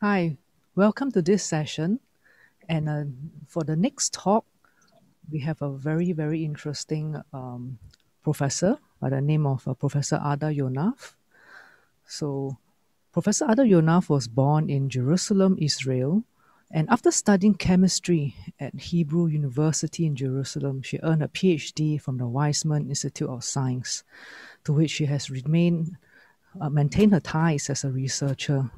Hi, welcome to this session. And uh, for the next talk, we have a very, very interesting um, professor by the name of uh, Professor Ada Yonath. So, Professor Ada Yonath was born in Jerusalem, Israel. And after studying chemistry at Hebrew University in Jerusalem, she earned a PhD from the Weizmann Institute of Science, to which she has remained, uh, maintained her ties as a researcher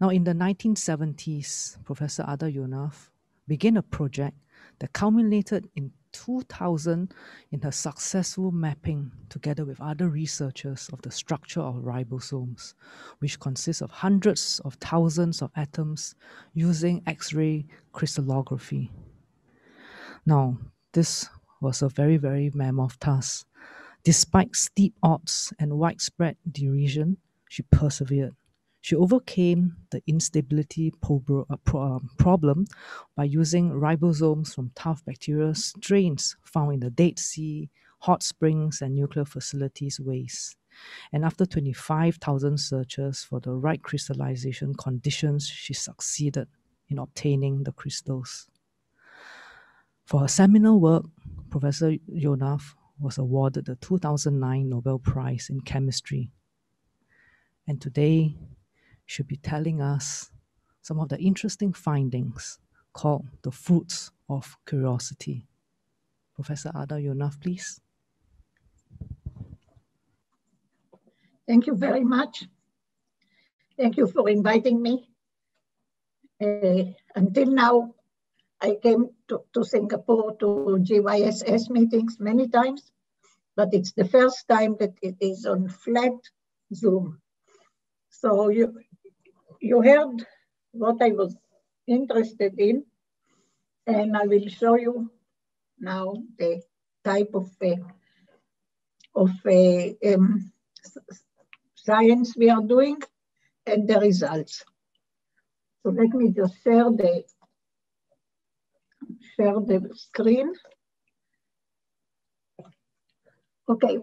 now, in the 1970s, Professor Ada Yonath began a project that culminated in 2000 in her successful mapping, together with other researchers, of the structure of ribosomes, which consists of hundreds of thousands of atoms using X ray crystallography. Now, this was a very, very mammoth task. Despite steep odds and widespread derision, she persevered she overcame the instability um, problem by using ribosomes from tough bacterial strains found in the Dead Sea, hot springs, and nuclear facilities waste. And after 25,000 searches for the right crystallization conditions, she succeeded in obtaining the crystals. For her seminal work, Professor Yonath was awarded the 2009 Nobel Prize in Chemistry. And today, should be telling us some of the interesting findings called the fruits of curiosity. Professor Ada Yonath, please. Thank you very much. Thank you for inviting me. Uh, until now, I came to, to Singapore to GYSS meetings many times, but it's the first time that it is on flat Zoom. So you, you heard what I was interested in, and I will show you now the type of uh, of uh, um, science we are doing and the results. So let me just share the share the screen. Okay,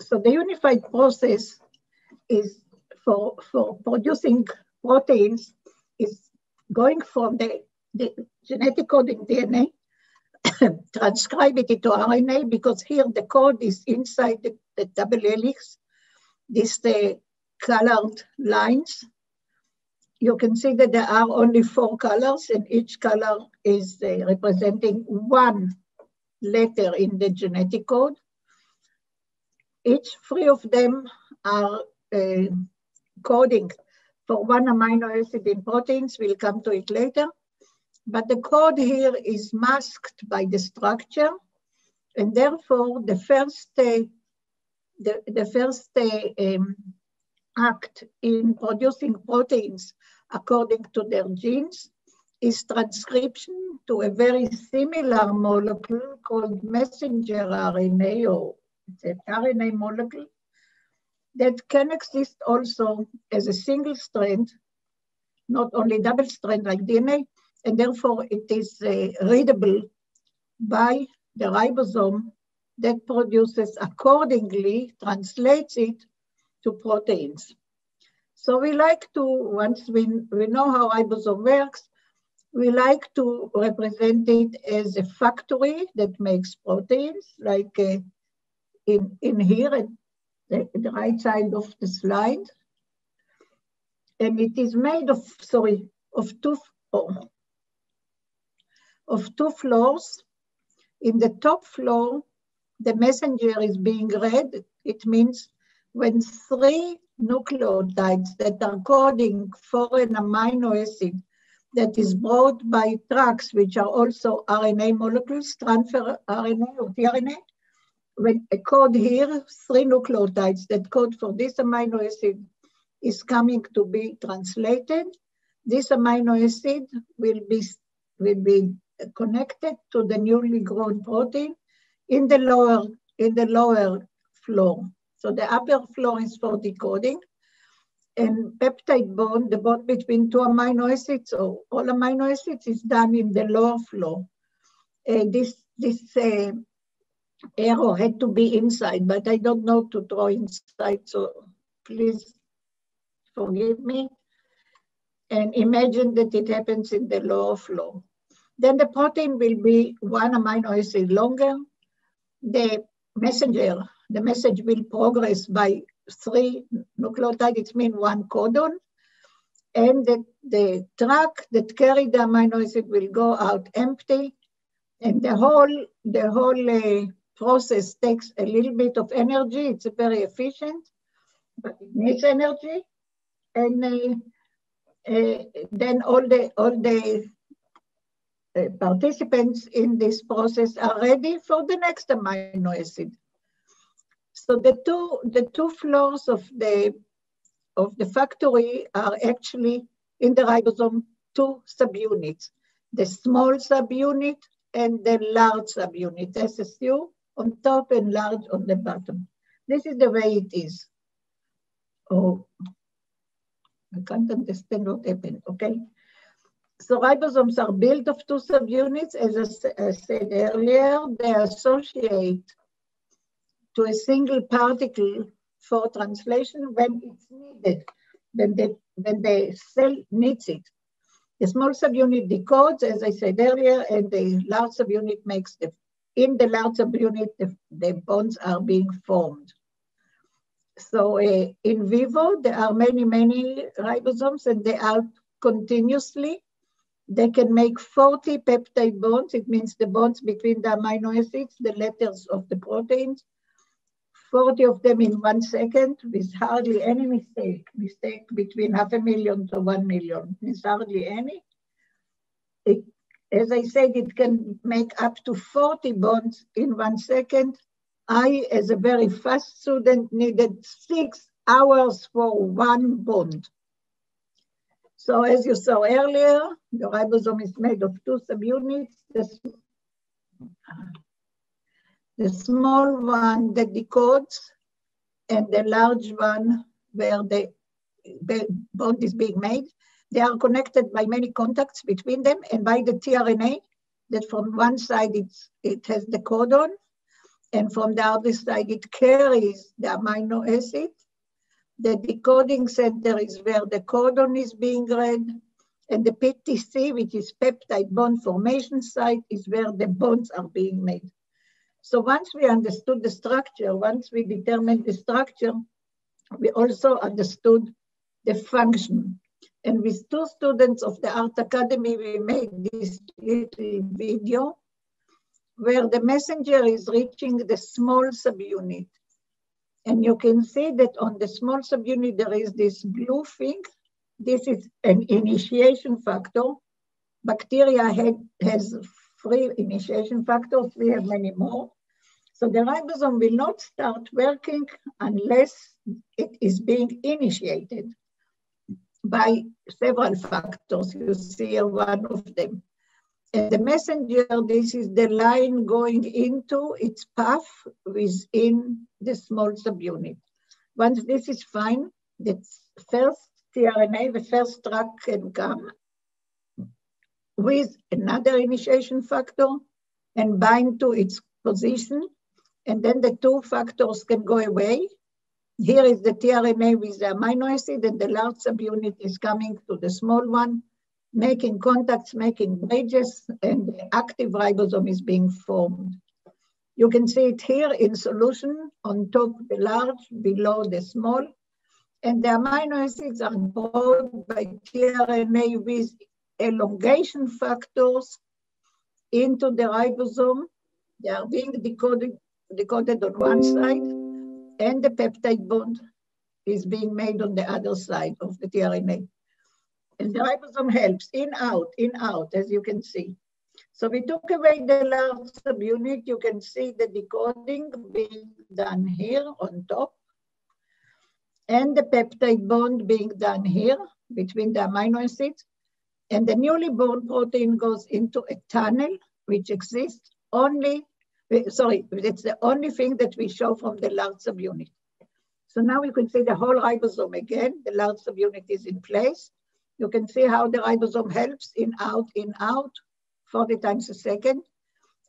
so the unified process is for, for producing proteins is going from the, the genetic coding DNA, transcribe it into RNA because here the code is inside the, the double helix. This the colored lines. You can see that there are only four colors and each color is uh, representing one letter in the genetic code. Each three of them are uh, coding for one amino acid in proteins. We'll come to it later. But the code here is masked by the structure. And therefore, the first, uh, the, the first uh, um, act in producing proteins according to their genes is transcription to a very similar molecule called messenger RNA or it's an RNA molecule that can exist also as a single strand, not only double strand like DNA, and therefore it is uh, readable by the ribosome that produces accordingly, translates it to proteins. So we like to, once we, we know how ribosome works, we like to represent it as a factory that makes proteins, like uh, in, in here the, the right side of the slide. And it is made of, sorry, of two, oh, of two floors. In the top floor, the messenger is being read. It means when three nucleotides that are coding for an amino acid that is brought by trucks, which are also RNA molecules, transfer RNA or tRNA, when a code here, three nucleotides that code for this amino acid is coming to be translated. This amino acid will be, will be connected to the newly grown protein in the lower, in the lower floor. So the upper floor is for decoding. And peptide bond, the bond between two amino acids or all amino acids is done in the lower floor. Uh, this this uh, arrow had to be inside, but I don't know to draw inside, so please forgive me. and imagine that it happens in the lower floor. Then the protein will be one amino acid longer. The messenger, the message will progress by three nucleotides, it means one codon. And the, the track that carried the amino acid will go out empty. And the whole, the whole uh, process takes a little bit of energy. It's very efficient, but it needs energy. And uh, uh, then all the, all the uh, participants in this process are ready for the next amino acid. So the two, the two floors of the, of the factory are actually in the ribosome two subunits, the small subunit and the large subunit, SSU on top and large on the bottom. This is the way it is. Oh, I can't understand what happened, okay? So ribosomes are built of two subunits. As I, said earlier, they associate to a single particle for translation when it's needed, when the, when the cell needs it. The small subunit decodes, as I said earlier, and the large subunit makes the, in the large subunit, the, the bonds are being formed. So uh, in vivo, there are many, many ribosomes and they are continuously they can make 40 peptide bonds. It means the bonds between the amino acids, the letters of the proteins, 40 of them in one second with hardly any mistake. Mistake between half a million to one million means hardly any. It, as I said, it can make up to 40 bonds in one second. I, as a very fast student, needed six hours for one bond. So as you saw earlier, the ribosome is made of two subunits. The, the small one that decodes and the large one where the, the bond is being made. They are connected by many contacts between them and by the tRNA that from one side it's, it has the codon and from the other side it carries the amino acid the decoding center is where the codon is being read, and the PTC, which is peptide bond formation site, is where the bonds are being made. So once we understood the structure, once we determined the structure, we also understood the function. And with two students of the Art Academy, we made this little video where the messenger is reaching the small subunit. And you can see that on the small subunit, there is this blue thing. This is an initiation factor. Bacteria had, has three initiation factors. We have many more. So the ribosome will not start working unless it is being initiated by several factors. You see one of them. And the messenger, this is the line going into its path within the small subunit. Once this is fine, the first tRNA, the first track can come with another initiation factor and bind to its position. And then the two factors can go away. Here is the tRNA with the amino acid and the large subunit is coming to the small one making contacts, making bridges, and the active ribosome is being formed. You can see it here in solution on top the large, below the small. And the amino acids are brought by tRNA with elongation factors into the ribosome. They are being decoded, decoded on one side, and the peptide bond is being made on the other side of the tRNA. And the ribosome helps in, out, in, out, as you can see. So we took away the last subunit. You can see the decoding being done here on top. And the peptide bond being done here between the amino acids. And the newly born protein goes into a tunnel, which exists only, sorry, it's the only thing that we show from the large subunit. So now we can see the whole ribosome again. The large subunit is in place. You can see how the ribosome helps in, out, in, out, 40 times a second.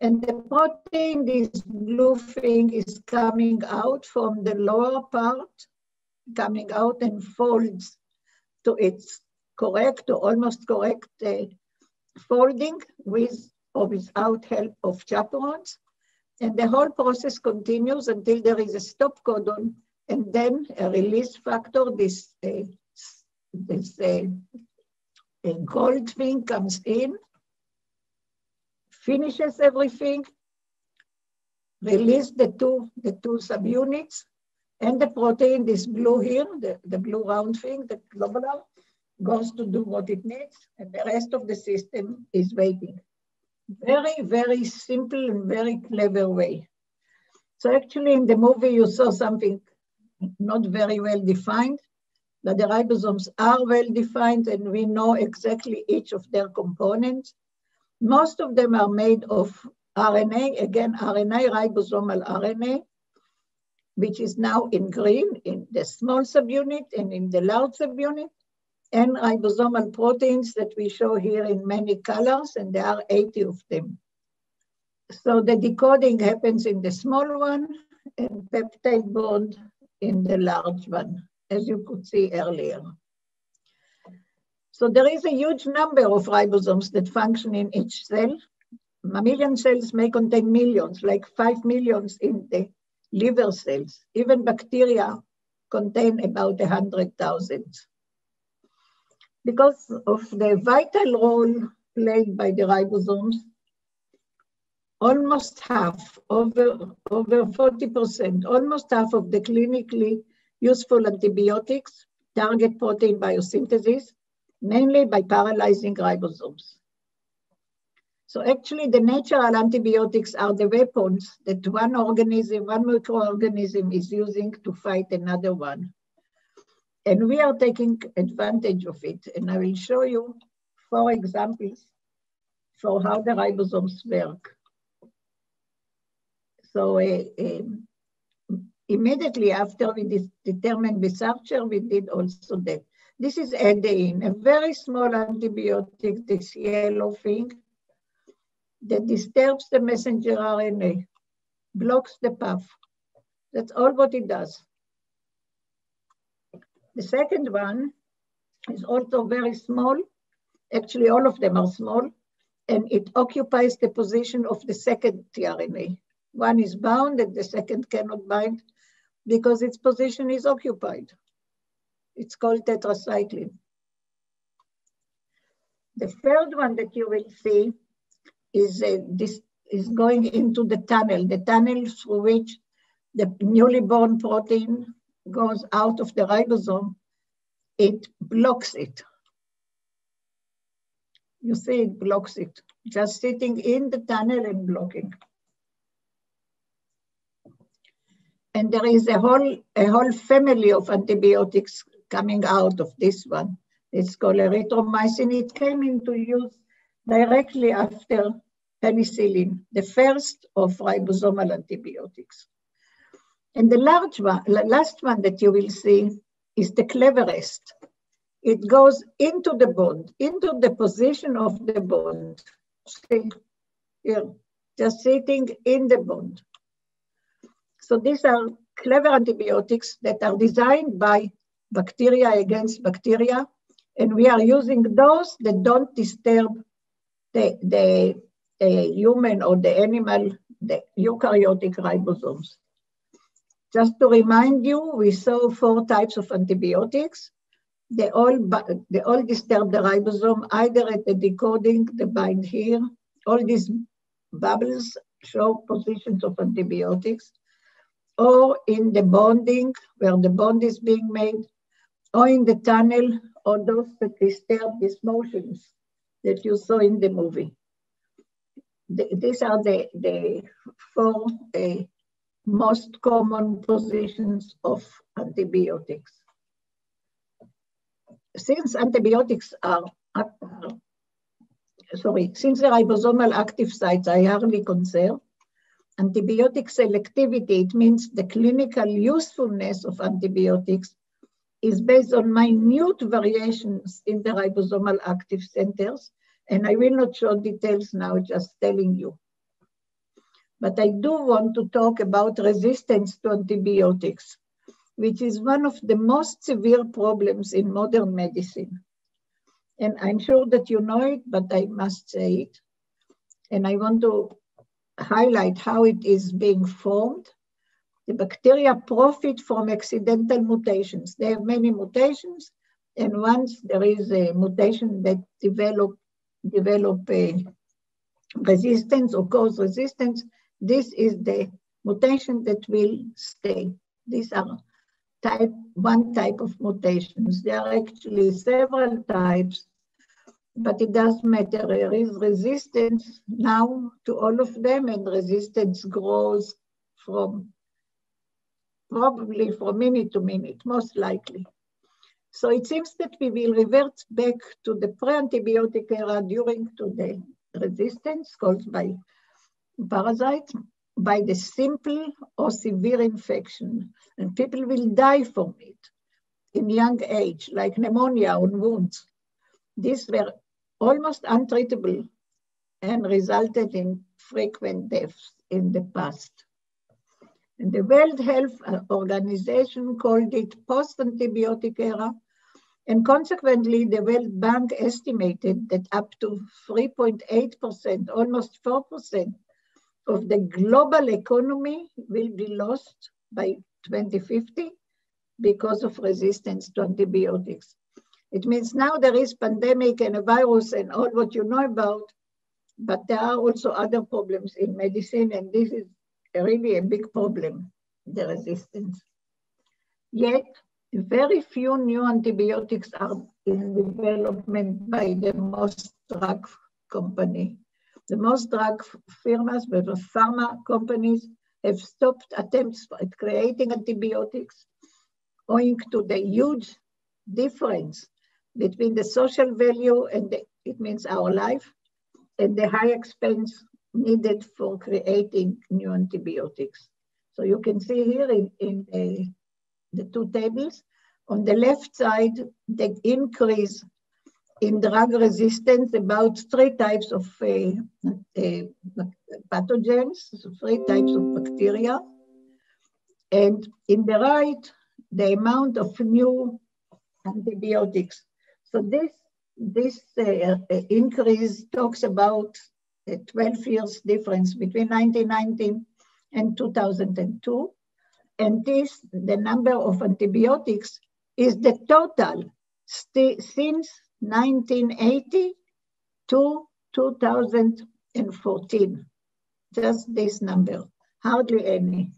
And the protein, this blue thing is coming out from the lower part, coming out and folds to its correct or almost correct uh, folding with or without help of chaperones. And the whole process continues until there is a stop codon and then a release factor, this, uh, this uh, gold thing comes in, finishes everything, release the two, the two subunits, and the protein, this blue here, the, the blue round thing, the globular, goes to do what it needs, and the rest of the system is waiting. Very, very simple and very clever way. So actually in the movie you saw something not very well defined, that the ribosomes are well defined and we know exactly each of their components. Most of them are made of RNA, again, RNA, ribosomal RNA, which is now in green in the small subunit and in the large subunit, and ribosomal proteins that we show here in many colors, and there are 80 of them. So the decoding happens in the small one and peptide bond in the large one, as you could see earlier. So there is a huge number of ribosomes that function in each cell. Mammalian cells may contain millions, like five millions in the liver cells. Even bacteria contain about 100,000. Because of the vital role played by the ribosomes, almost half, over, over 40%, almost half of the clinically useful antibiotics target protein biosynthesis, mainly by paralyzing ribosomes. So actually the natural antibiotics are the weapons that one organism, one microorganism is using to fight another one. And we are taking advantage of it. And I will show you four examples for how the ribosomes work. So uh, immediately after we determined Bisarcher, we did also that. This is Edeine, a very small antibiotic, this yellow thing that disturbs the messenger RNA, blocks the path. That's all what it does. The second one is also very small. Actually, all of them are small, and it occupies the position of the second tRNA. One is bound and the second cannot bind because its position is occupied. It's called tetracycline. The third one that you will see is uh, this is going into the tunnel, the tunnel through which the newly born protein goes out of the ribosome, it blocks it. You see it blocks it, just sitting in the tunnel and blocking. And there is a whole, a whole family of antibiotics coming out of this one. It's called erythromycin. It came into use directly after penicillin, the first of ribosomal antibiotics. And the large one, the last one that you will see is the cleverest. It goes into the bond, into the position of the bond. See here, just sitting in the bond. So these are clever antibiotics that are designed by bacteria against bacteria, and we are using those that don't disturb the, the, the human or the animal, the eukaryotic ribosomes. Just to remind you, we saw four types of antibiotics. They all, they all disturb the ribosome, either at the decoding, the bind here. All these bubbles show positions of antibiotics or in the bonding, where the bond is being made, or in the tunnel, or those that disturb these motions that you saw in the movie. The, these are the, the four uh, most common positions of antibiotics. Since antibiotics are, are sorry, since the ribosomal active sites are hardly conserved, antibiotic selectivity, it means the clinical usefulness of antibiotics is based on minute variations in the ribosomal active centers. And I will not show details now, just telling you. But I do want to talk about resistance to antibiotics, which is one of the most severe problems in modern medicine. And I'm sure that you know it, but I must say it. And I want to highlight how it is being formed. The bacteria profit from accidental mutations. They have many mutations, and once there is a mutation that develop, develop a resistance or cause resistance, this is the mutation that will stay. These are type one type of mutations. There are actually several types, but it does matter. There is resistance now to all of them, and resistance grows from probably from minute to minute, most likely. So it seems that we will revert back to the pre-antibiotic era during to the resistance caused by parasites by the simple or severe infection. And people will die from it in young age, like pneumonia or wounds. These were almost untreatable and resulted in frequent deaths in the past. And the World Health Organization called it post-antibiotic era and consequently, the World Bank estimated that up to 3.8%, almost 4% of the global economy will be lost by 2050 because of resistance to antibiotics. It means now there is pandemic and a virus and all what you know about, but there are also other problems in medicine and this is really a big problem, the resistance. Yet very few new antibiotics are in development by the most drug company. The most drug firms, the pharma companies have stopped attempts at creating antibiotics owing to the huge difference between the social value and the, it means our life and the high expense needed for creating new antibiotics. So you can see here in, in a the two tables. On the left side, the increase in drug resistance, about three types of uh, uh, pathogens, three types of bacteria. And in the right, the amount of new antibiotics. So this, this uh, uh increase talks about a 12 years difference between 1990 and 2002 and this, the number of antibiotics is the total since 1980 to 2014. Just this number, hardly any.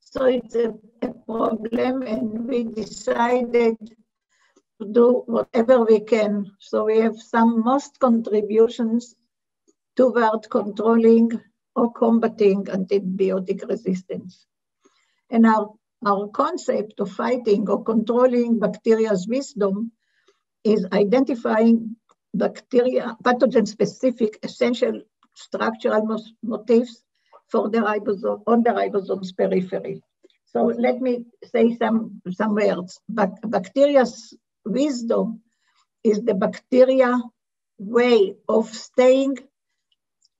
So it's a, a problem and we decided to do whatever we can. So we have some most contributions toward controlling or combating antibiotic resistance. And our, our concept of fighting or controlling bacteria's wisdom is identifying bacteria, pathogen-specific essential structural motifs for the ribosome, on the ribosome's periphery. So let me say some, some words. bacteria's wisdom is the bacteria way of staying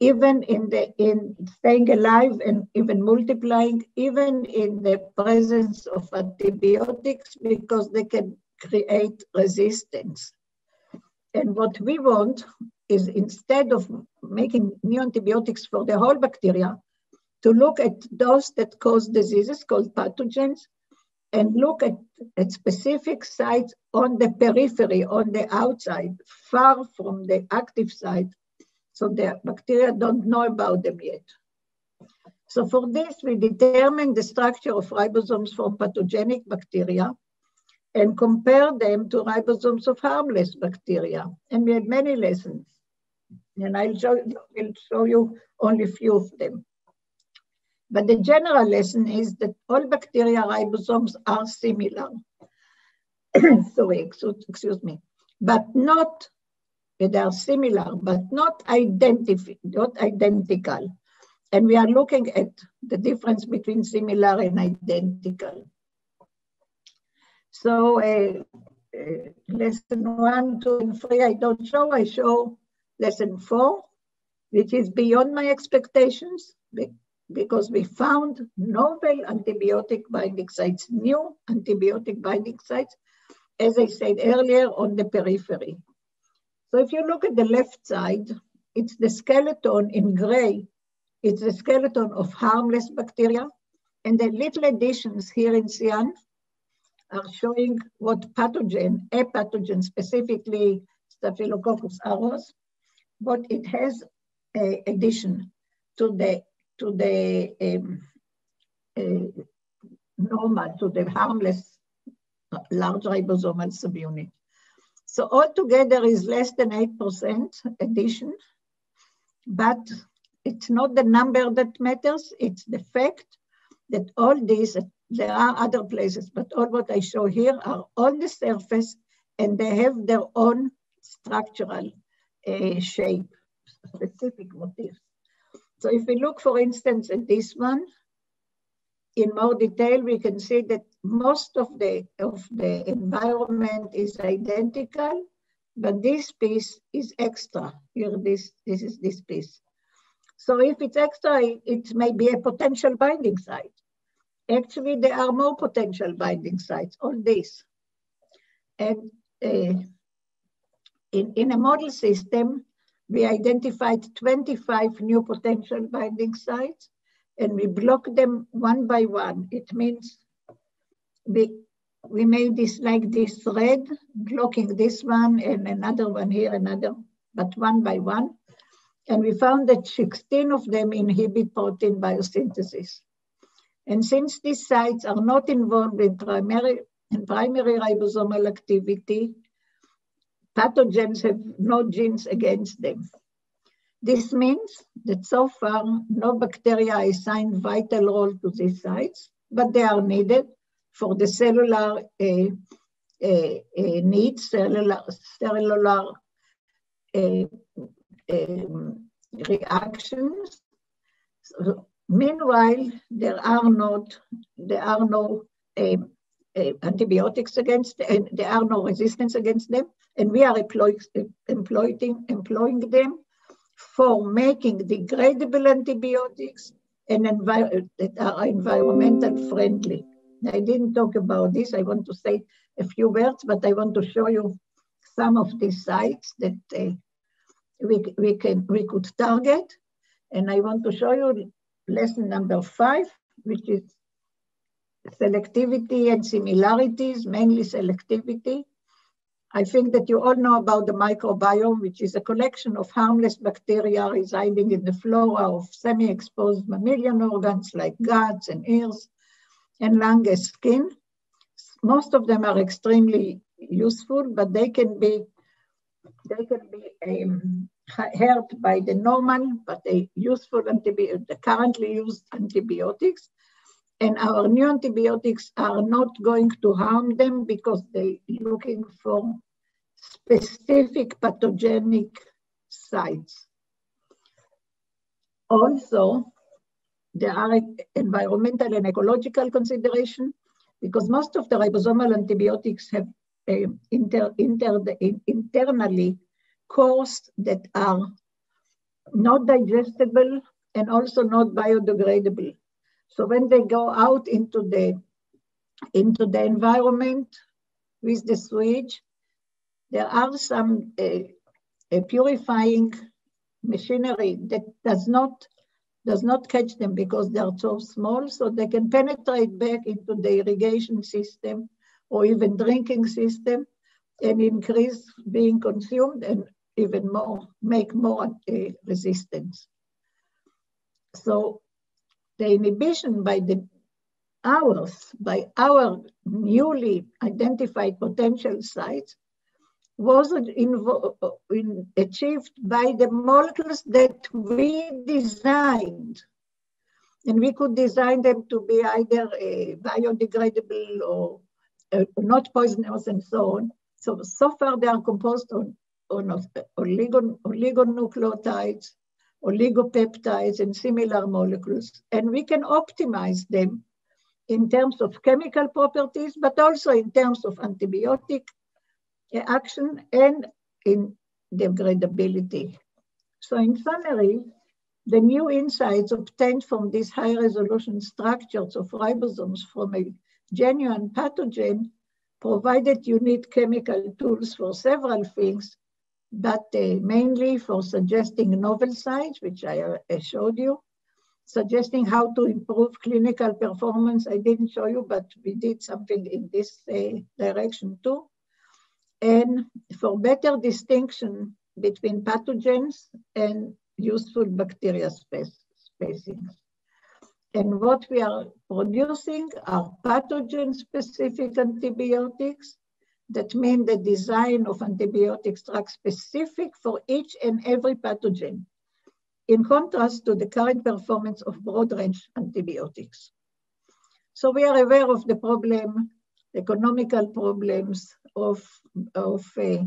even in the in staying alive and even multiplying, even in the presence of antibiotics, because they can create resistance. And what we want is instead of making new antibiotics for the whole bacteria, to look at those that cause diseases called pathogens and look at, at specific sites on the periphery, on the outside, far from the active site, so the bacteria don't know about them yet. So for this, we determine the structure of ribosomes for pathogenic bacteria and compare them to ribosomes of harmless bacteria. And we had many lessons. And I'll show, will show you only a few of them. But the general lesson is that all bacteria ribosomes are similar. Sorry, excuse, excuse me, but not they are similar, but not, identif not identical. And we are looking at the difference between similar and identical. So uh, uh, lesson one, two, and three, I don't show, I show lesson four, which is beyond my expectations because we found novel antibiotic binding sites, new antibiotic binding sites, as I said earlier, on the periphery. So if you look at the left side, it's the skeleton in gray. It's the skeleton of harmless bacteria. And the little additions here in cyan are showing what pathogen, a pathogen, specifically Staphylococcus aureus, but it has a addition to the to the um, uh, normal, to the harmless large ribosomal subunit. So altogether is less than 8% addition, but it's not the number that matters, it's the fact that all these, there are other places, but all what I show here are on the surface and they have their own structural uh, shape, specific motifs. So if we look, for instance, at this one, in more detail, we can see that most of the, of the environment is identical, but this piece is extra. Here, this, this is this piece. So if it's extra, it may be a potential binding site. Actually, there are more potential binding sites on this. And uh, in, in a model system, we identified 25 new potential binding sites and we block them one by one. It means we, we made this like this thread, blocking this one and another one here, another, but one by one. And we found that 16 of them inhibit protein biosynthesis. And since these sites are not involved in primary, in primary ribosomal activity, pathogens have no genes against them. This means that so far no bacteria assigned vital role to these sites, but they are needed for the cellular uh, uh, uh, needs, cellular, cellular um, reactions. So, meanwhile, there are not there are no uh, antibiotics against, and there are no resistance against them, and we are employ, employing, employing them for making degradable antibiotics and envi that are environmental friendly. I didn't talk about this. I want to say a few words, but I want to show you some of these sites that uh, we, we, can, we could target. And I want to show you lesson number five, which is selectivity and similarities, mainly selectivity. I think that you all know about the microbiome, which is a collection of harmless bacteria residing in the flora of semi-exposed mammalian organs like guts and ears and lung and skin. Most of them are extremely useful, but they can be they can be um, hurt by the normal but the useful antibiotics, the currently used antibiotics. And our new antibiotics are not going to harm them because they're looking for specific pathogenic sites. Also, there are environmental and ecological consideration because most of the ribosomal antibiotics have uh, inter, inter, internally cores that are not digestible and also not biodegradable. So when they go out into the, into the environment with the sewage, there are some uh, purifying machinery that does not does not catch them because they are so small, so they can penetrate back into the irrigation system or even drinking system and increase being consumed and even more, make more uh, resistance. So the inhibition by the ours, by our newly identified potential sites was achieved by the molecules that we designed. And we could design them to be either uh, biodegradable or uh, not poisonous and so on. So, so far they are composed on, oligonucleotides, oligopeptides, and similar molecules. And we can optimize them in terms of chemical properties, but also in terms of antibiotic eh, action and in degradability. So in summary, the new insights obtained from these high resolution structures of ribosomes from a genuine pathogen provided unique chemical tools for several things, but uh, mainly for suggesting novel sites, which I uh, showed you, suggesting how to improve clinical performance. I didn't show you, but we did something in this uh, direction too. And for better distinction between pathogens and useful bacteria species. And what we are producing are pathogen-specific antibiotics that mean the design of antibiotics drugs specific for each and every pathogen, in contrast to the current performance of broad-range antibiotics. So we are aware of the problem, economical problems of, of uh,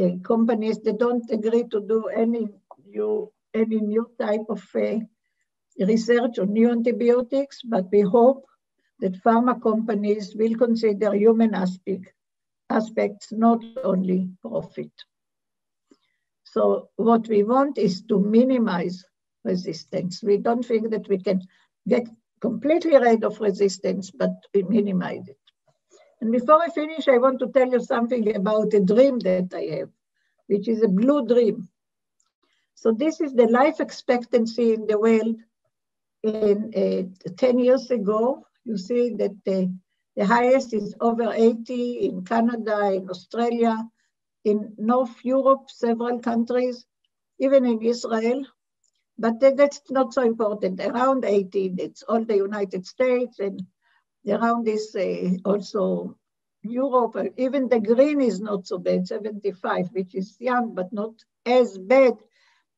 uh, companies that don't agree to do any new, any new type of uh, research on new antibiotics, but we hope that pharma companies will consider human aspect, aspects, not only profit. So what we want is to minimize resistance. We don't think that we can get completely rid of resistance, but we minimize it. And before I finish, I want to tell you something about a dream that I have, which is a blue dream. So this is the life expectancy in the world in uh, 10 years ago, you see that the, the highest is over 80 in Canada, in Australia, in North Europe, several countries, even in Israel. But that's not so important. Around 80, it's all the United States, and around this uh, also Europe. Even the green is not so bad, 75, which is young, but not as bad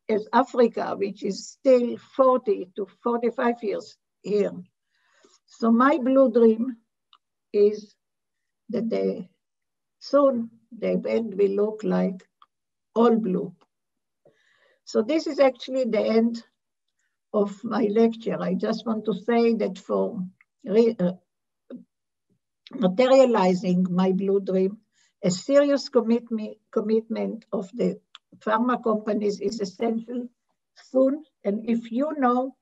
as Africa, which is still 40 to 45 years here. So my blue dream is that the, soon the world will look like all blue. So this is actually the end of my lecture. I just want to say that for uh, materializing my blue dream, a serious commitment, commitment of the pharma companies is essential soon. And if you know,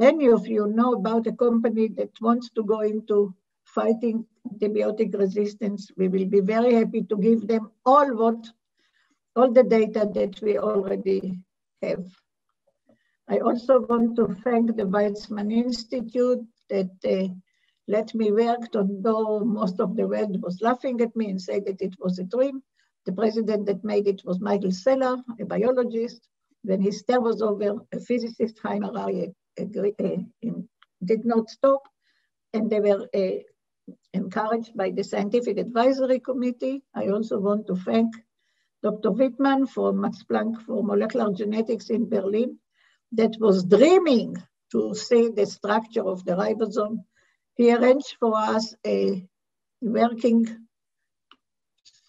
any of you know about a company that wants to go into fighting antibiotic resistance, we will be very happy to give them all what, all the data that we already have. I also want to thank the Weizmann Institute that uh, let me work, although most of the world was laughing at me and said that it was a dream. The president that made it was Michael Sela, a biologist. When his term was over, a physicist, Chaim Harari, did not stop. And they were uh, encouraged by the Scientific Advisory Committee. I also want to thank Dr. Wittmann from Max Planck for Molecular Genetics in Berlin that was dreaming to see the structure of the ribosome. He arranged for us a working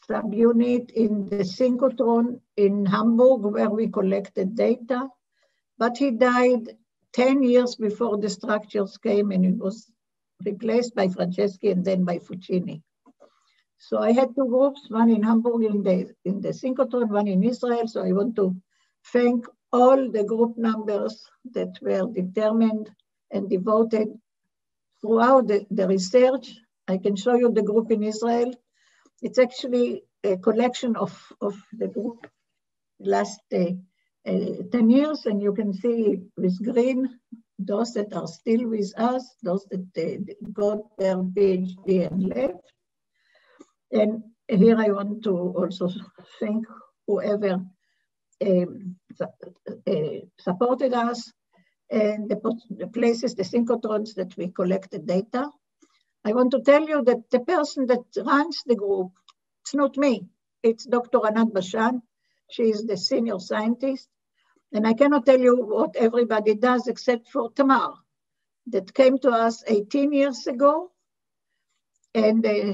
subunit in the synchrotron in Hamburg where we collected data, but he died 10 years before the structures came and it was replaced by Franceschi and then by Fucini. So I had two groups, one in Hamburg in the, in the synchrotron, one in Israel. So I want to thank all the group numbers that were determined and devoted throughout the, the research. I can show you the group in Israel it's actually a collection of, of the group last uh, uh, 10 years, and you can see with green, those that are still with us, those that uh, got their PhD and left. And here I want to also thank whoever um, uh, supported us and the, the, places, the synchrotrons that we collected data. I want to tell you that the person that runs the group, it's not me, it's Dr. Anat Bashan. She is the senior scientist. And I cannot tell you what everybody does except for Tamar, that came to us 18 years ago and uh,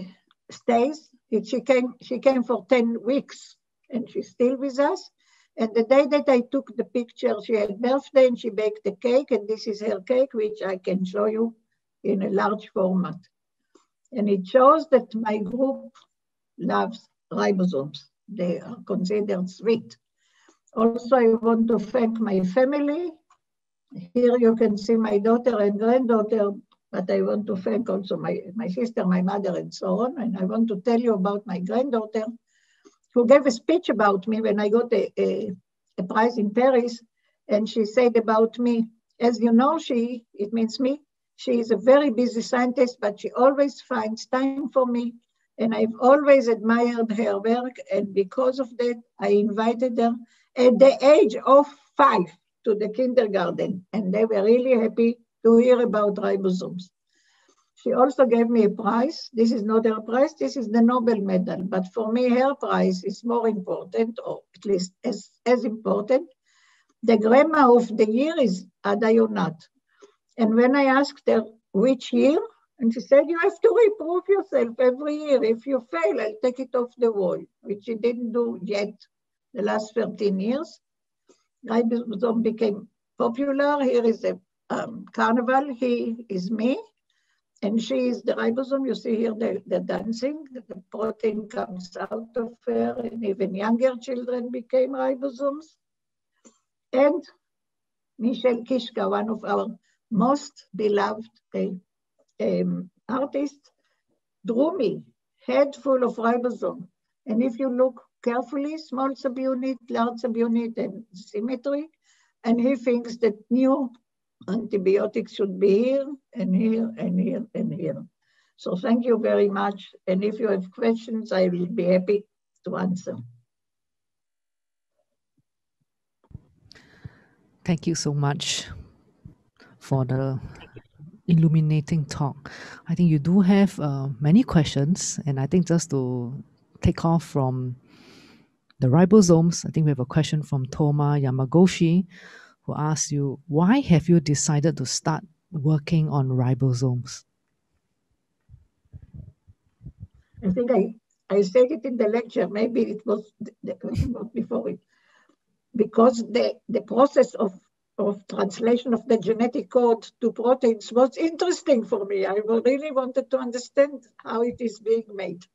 stays. She came, she came for 10 weeks and she's still with us. And the day that I took the picture, she had birthday and she baked a cake, and this is her cake, which I can show you in a large format. And it shows that my group loves ribosomes. They are considered sweet. Also, I want to thank my family. Here you can see my daughter and granddaughter but I want to thank also my, my sister, my mother, and so on. And I want to tell you about my granddaughter who gave a speech about me when I got a, a, a prize in Paris. And she said about me, as you know, she, it means me, she is a very busy scientist, but she always finds time for me. And I've always admired her work. And because of that, I invited her at the age of five to the kindergarten. And they were really happy to hear about ribosomes. She also gave me a prize. This is not her prize, this is the Nobel medal. But for me, her prize is more important, or at least as, as important. The grandma of the year is Ada Yonath. And when I asked her which year, and she said, you have to reprove yourself every year. If you fail, I'll take it off the wall, which she didn't do yet the last 13 years. Ribosome became popular. Here is a um, carnival. He is me, and she is the ribosome. You see here the, the dancing. The protein comes out of her, and even younger children became ribosomes. And Michel Kichka, one of our most beloved uh, um, artists, drew me head full of ribosome. And if you look carefully, small subunit, large subunit, and symmetry, and he thinks that new antibiotics should be here and here and here and here. So thank you very much. And if you have questions, I will be happy to answer. Thank you so much for the illuminating talk. I think you do have uh, many questions, and I think just to take off from the ribosomes, I think we have a question from Toma Yamagoshi, who asks you, why have you decided to start working on ribosomes? I think I, I said it in the lecture, maybe it was the before it, because the, the process of, of translation of the genetic code to proteins was interesting for me. I really wanted to understand how it is being made.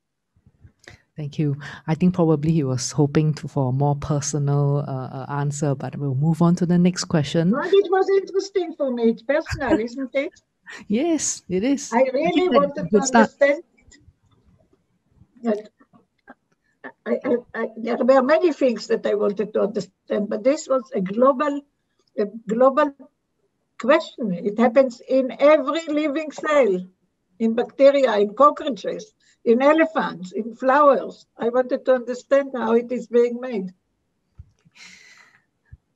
Thank you. I think probably he was hoping to, for a more personal uh, uh, answer, but we'll move on to the next question. Well, it was interesting for me. It's personal, isn't it? Yes, it is. I really I wanted to understand that. I, I, there were many things that I wanted to understand, but this was a global, a global question. It happens in every living cell, in bacteria, in cockroaches in elephants, in flowers. I wanted to understand how it is being made.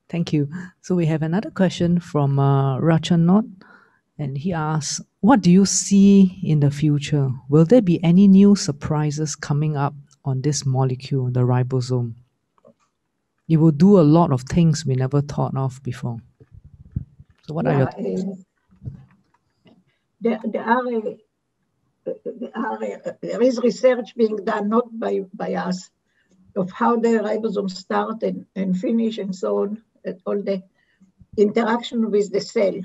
Thank you. So we have another question from uh, Rachanot, and he asks, what do you see in the future? Will there be any new surprises coming up on this molecule, the ribosome? It will do a lot of things we never thought of before. So what yeah, are your thoughts? Uh, there, there are are, there is research being done not by, by us of how the ribosomes start and, and finish and so on, and all the interaction with the cell.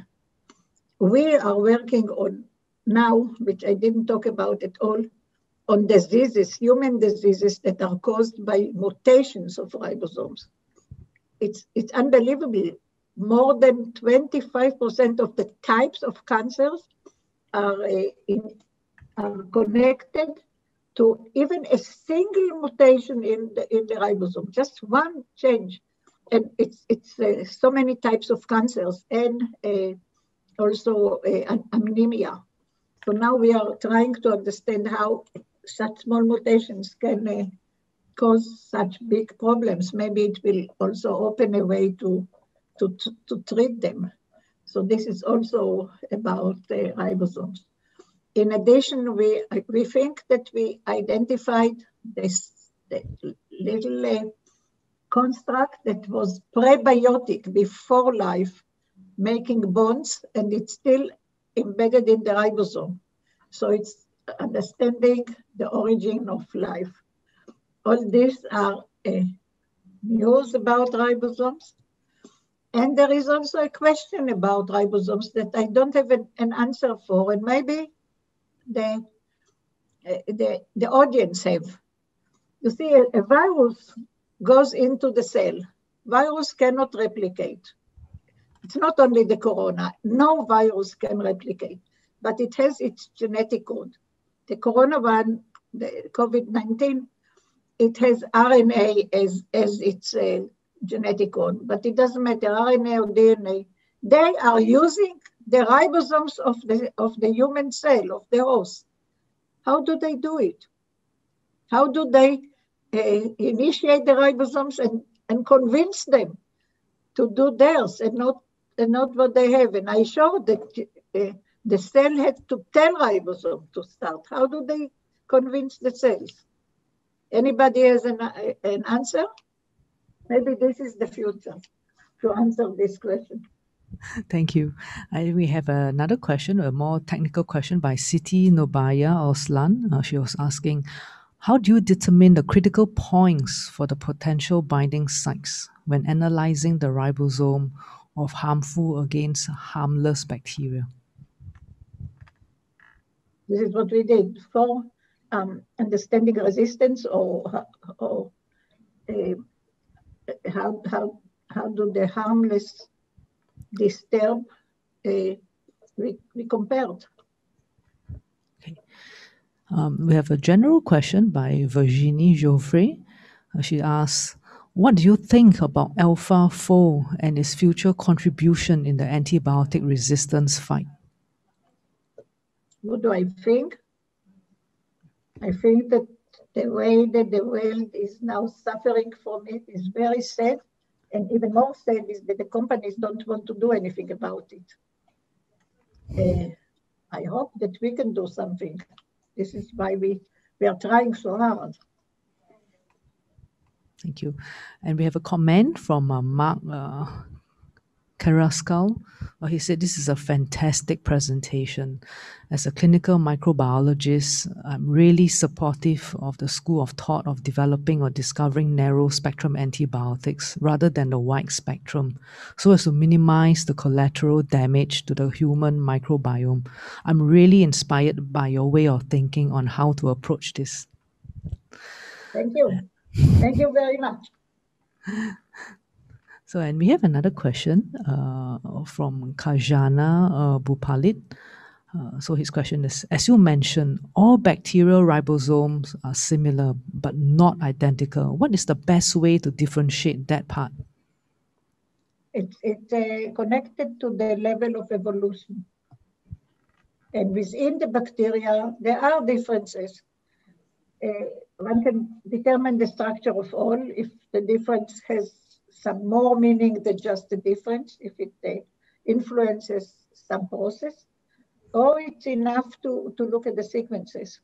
We are working on now, which I didn't talk about at all, on diseases, human diseases that are caused by mutations of ribosomes. It's, it's unbelievable. More than 25% of the types of cancers are uh, in, are connected to even a single mutation in the, in the ribosome, just one change. And it's, it's uh, so many types of cancers and uh, also uh, anemia. So now we are trying to understand how such small mutations can uh, cause such big problems. Maybe it will also open a way to, to, to, to treat them. So this is also about uh, ribosomes in addition, we, we think that we identified this little uh, construct that was prebiotic before life, making bonds, and it's still embedded in the ribosome. So it's understanding the origin of life. All these are uh, news about ribosomes. And there is also a question about ribosomes that I don't have an, an answer for, and maybe the, uh, the, the audience have. You see, a, a virus goes into the cell. Virus cannot replicate. It's not only the corona. No virus can replicate. but it has its genetic code. The corona one, the COVID-19, it has RNA as, as its uh, genetic code, but it doesn't matter, RNA or DNA. They are using the ribosomes of the, of the human cell, of the host. How do they do it? How do they uh, initiate the ribosomes and, and convince them to do theirs and not, and not what they have? And I showed that uh, the cell had to tell ribosome to start. How do they convince the cells? Anybody has an, an answer? Maybe this is the future to answer this question. Thank you. we have another question, a more technical question by Siti Nobaya Oslan. Uh, she was asking, how do you determine the critical points for the potential binding sites when analyzing the ribosome of harmful against harmless bacteria? This is what we did for um, understanding resistance or, or uh, how, how, how do the harmless disturb uh, we, we compared. Okay. Um, we have a general question by Virginie Geoffrey. Uh, she asks, what do you think about AlphaFold and its future contribution in the antibiotic resistance fight? What do I think? I think that the way that the world is now suffering from it is very sad. And even more sad is that the companies don't want to do anything about it. Uh, I hope that we can do something. This is why we, we are trying so hard. Thank you. And we have a comment from uh, Mark uh, Carrascal. Uh, he said, This is a fantastic presentation. As a clinical microbiologist, I'm really supportive of the school of thought of developing or discovering narrow spectrum antibiotics rather than the wide spectrum so as to minimize the collateral damage to the human microbiome. I'm really inspired by your way of thinking on how to approach this. Thank you. Thank you very much. So, and we have another question uh, from Kajana uh, Bupalit. Uh, so his question is, as you mentioned, all bacterial ribosomes are similar but not identical. What is the best way to differentiate that part? It's, it's uh, connected to the level of evolution. And within the bacteria, there are differences. Uh, one can determine the structure of all if the difference has some more meaning than just the difference, if it uh, influences some process, or it's enough to, to look at the sequences.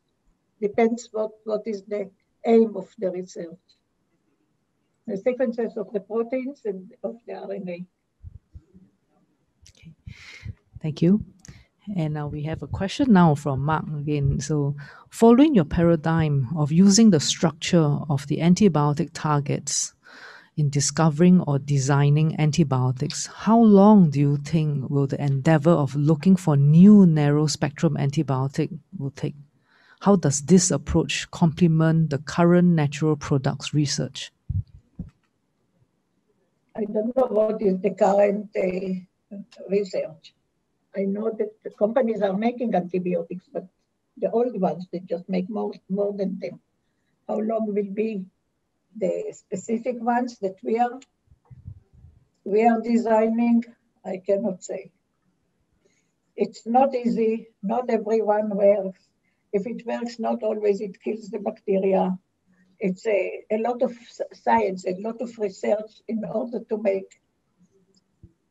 Depends what, what is the aim of the research. The sequences of the proteins and of the RNA. Okay. Thank you. And now we have a question now from Mark again. So, following your paradigm of using the structure of the antibiotic targets in discovering or designing antibiotics, how long do you think will the endeavor of looking for new narrow spectrum antibiotic will take? How does this approach complement the current natural products research? I don't know what is the current uh, research. I know that the companies are making antibiotics, but the old ones, they just make more, more than them. How long will be the specific ones that we are we are designing, I cannot say. It's not easy. Not everyone works. If it works, not always it kills the bacteria. It's a, a lot of science, a lot of research in order to make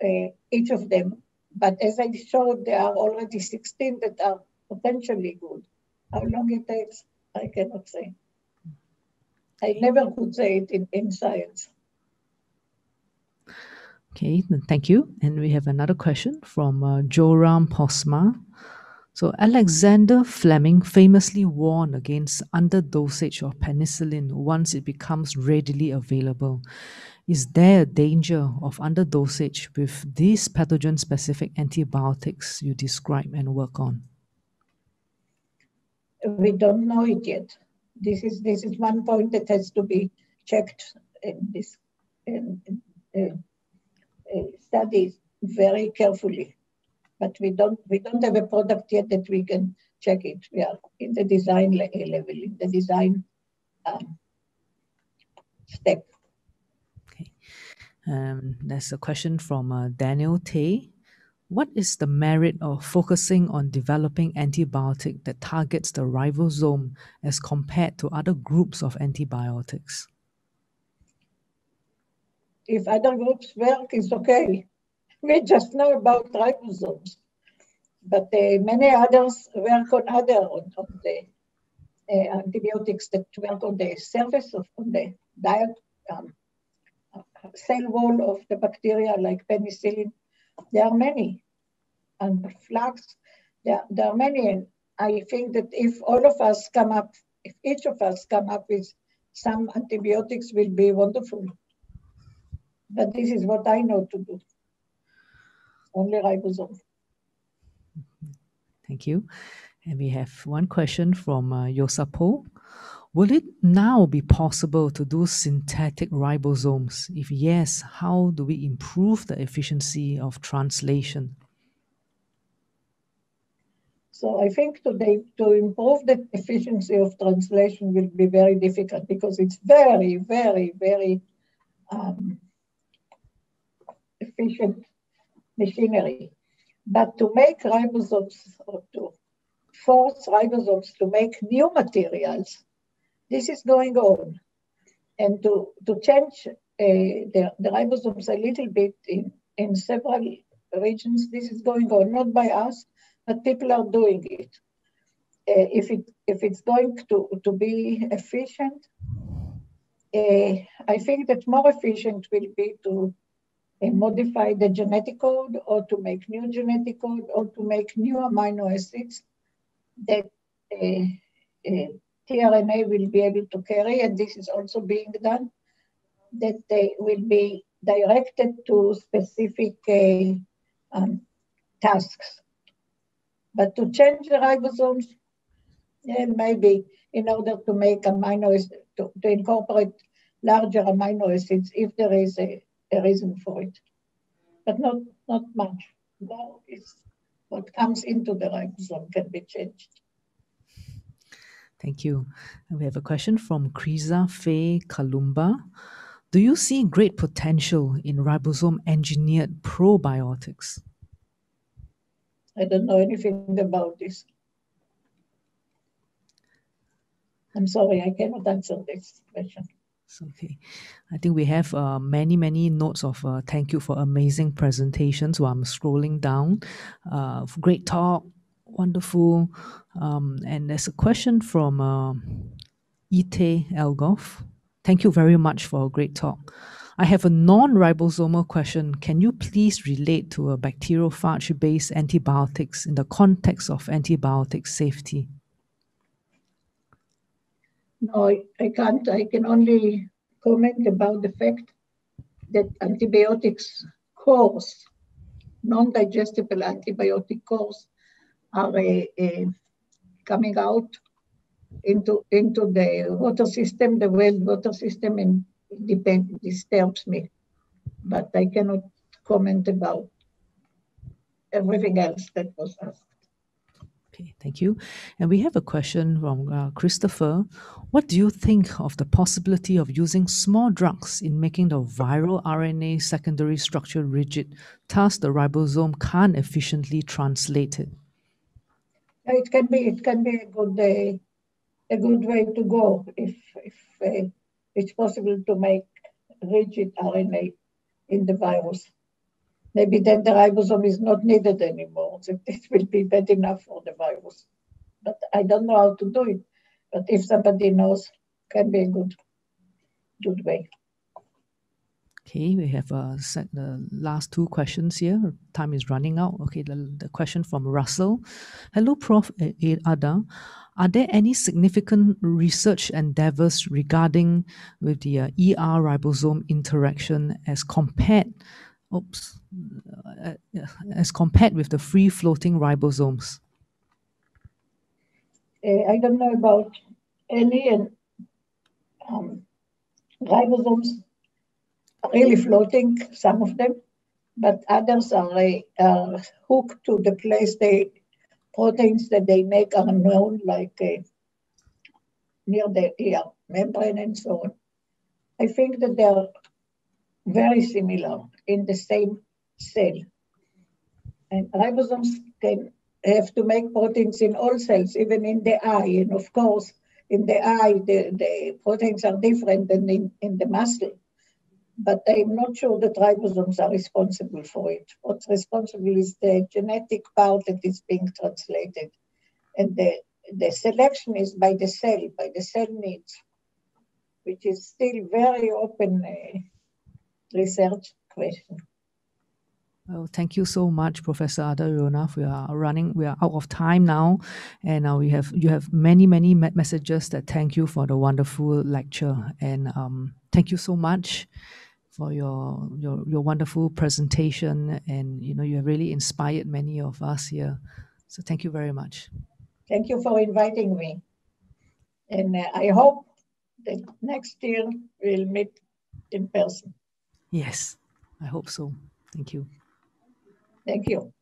uh, each of them. But as I showed, there are already 16 that are potentially good. How long it takes, I cannot say. I never could say it in, in science. Okay, thank you. And we have another question from uh, Joram Posma. So Alexander Fleming famously warned against underdosage of penicillin once it becomes readily available. Is there a danger of underdosage with these pathogen-specific antibiotics you describe and work on? We don't know it yet this is this is one point that has to be checked in this in, in, uh, uh, studies very carefully. but we don't we don't have a product yet that we can check it. We are in the design level, in the design um, step. Okay. Um, there's a question from uh, Daniel Tay. What is the merit of focusing on developing antibiotic that targets the ribosome as compared to other groups of antibiotics? If other groups work, it's okay. We just know about ribosomes. But uh, many others work on other on, on the uh, antibiotics that work on the surface of on the diet um, cell wall of the bacteria, like penicillin. There are many, and the flax. There, there are many, and I think that if all of us come up, if each of us come up with some antibiotics, will be wonderful. But this is what I know to do. Only ribosome. Thank you. And we have one question from uh, Yosapo. Will it now be possible to do synthetic ribosomes? If yes, how do we improve the efficiency of translation? So I think today to improve the efficiency of translation will be very difficult because it's very, very, very um, efficient machinery. But to make ribosomes or to force ribosomes to make new materials, this is going on. And to, to change uh, the, the ribosomes a little bit in, in several regions, this is going on, not by us, but people are doing it. Uh, if it if it's going to, to be efficient, uh, I think that more efficient will be to uh, modify the genetic code or to make new genetic code or to make new amino acids that uh, uh, tRNA will be able to carry, and this is also being done, that they will be directed to specific uh, um, tasks. But to change the ribosomes, yeah, maybe in order to make amino acids, to, to incorporate larger amino acids if there is a a reason for it, but not, not much. More is what comes into the ribosome can be changed. Thank you. we have a question from Kriza Faye Kalumba. Do you see great potential in ribosome engineered probiotics? I don't know anything about this. I'm sorry, I cannot answer this question. It's Okay, I think we have uh, many, many notes of uh, thank you for amazing presentations while I'm scrolling down. Uh, great talk, wonderful. Um, and there's a question from uh, Ite Elgoff. Thank you very much for a great talk. I have a non-ribosomal question. Can you please relate to a bacteriophage-based antibiotics in the context of antibiotic safety? No, I can't. I can only comment about the fact that antibiotics cores, non-digestible antibiotic cores, are uh, uh, coming out into into the water system, the well water system, and depend, disturbs me. But I cannot comment about everything else that was asked. Okay, thank you. And we have a question from uh, Christopher. What do you think of the possibility of using small drugs in making the viral RNA secondary structure rigid, thus the ribosome can't efficiently translate it? It can be. It can be a good uh, a good way to go if if uh, it's possible to make rigid RNA in the virus maybe then the ribosome is not needed anymore. So It will be bad enough for the virus. But I don't know how to do it. But if somebody knows, can be a good, good way. Okay, we have uh, set the last two questions here. Time is running out. Okay, the, the question from Russell. Hello, Prof. Ada. Are there any significant research endeavors regarding with the uh, ER ribosome interaction as compared oops, uh, as compared with the free floating ribosomes? Uh, I don't know about any and um, ribosomes really floating, some of them, but others are uh, hooked to the place they proteins that they make are known like uh, near the ear membrane and so on. I think that they are very similar in the same cell. And ribosomes can have to make proteins in all cells, even in the eye. And of course, in the eye, the, the proteins are different than in, in the muscle. But I'm not sure that ribosomes are responsible for it. What's responsible is the genetic part that is being translated. And the, the selection is by the cell, by the cell needs, which is still very open uh, research question. Well, thank you so much, Professor Ada Yonath. We are running, we are out of time now, and uh, we have you have many many messages that thank you for the wonderful lecture, and um, thank you so much for your your your wonderful presentation, and you know you have really inspired many of us here. So thank you very much. Thank you for inviting me, and uh, I hope that next year we'll meet in person. Yes, I hope so. Thank you. Thank you.